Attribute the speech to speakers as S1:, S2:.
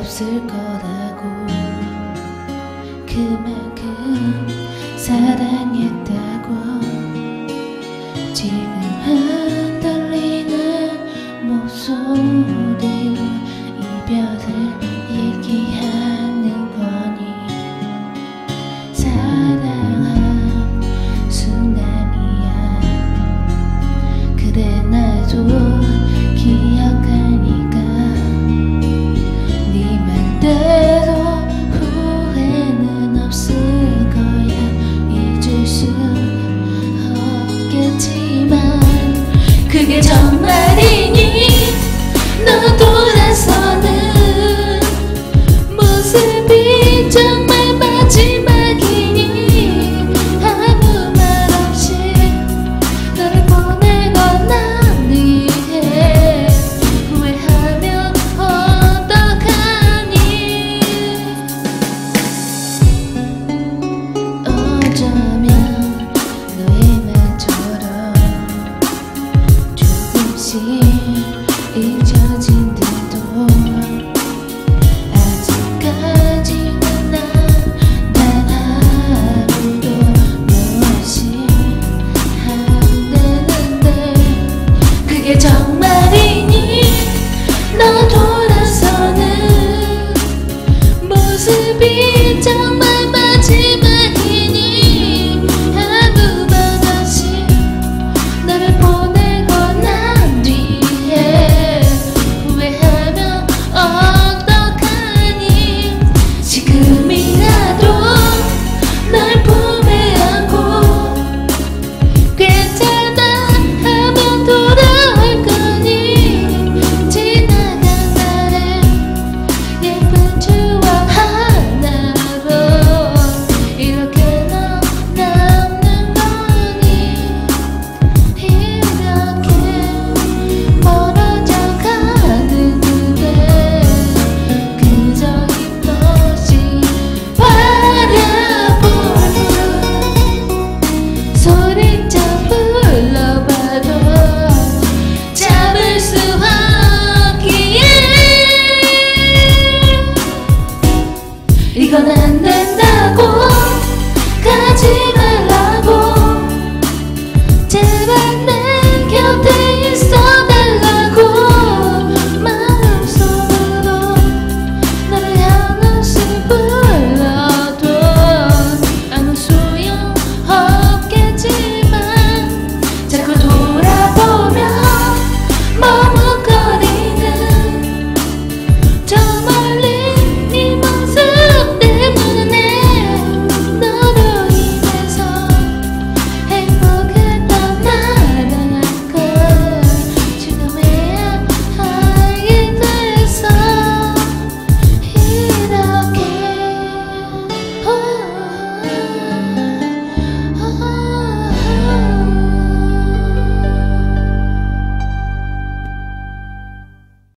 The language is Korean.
S1: 없을 거라고. 그만큼 사랑했다 그게 정말이니? 너도 잊혀진 듯도 아직까지는 난단 하루도 무엇이 는데, 그게 저